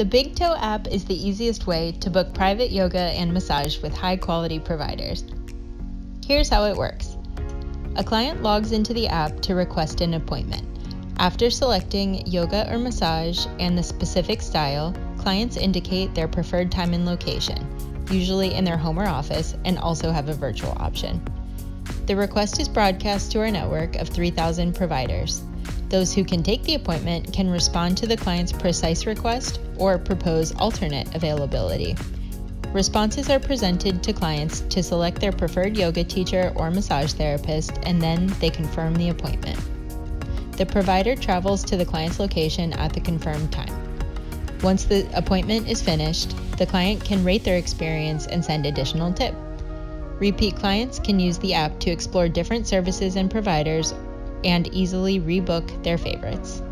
The Bigtoe app is the easiest way to book private yoga and massage with high quality providers. Here's how it works a client logs into the app to request an appointment. After selecting yoga or massage and the specific style, clients indicate their preferred time and location, usually in their home or office, and also have a virtual option. The request is broadcast to our network of 3,000 providers. Those who can take the appointment can respond to the client's precise request or propose alternate availability. Responses are presented to clients to select their preferred yoga teacher or massage therapist, and then they confirm the appointment. The provider travels to the client's location at the confirmed time. Once the appointment is finished, the client can rate their experience and send additional tip. Repeat clients can use the app to explore different services and providers and easily rebook their favorites.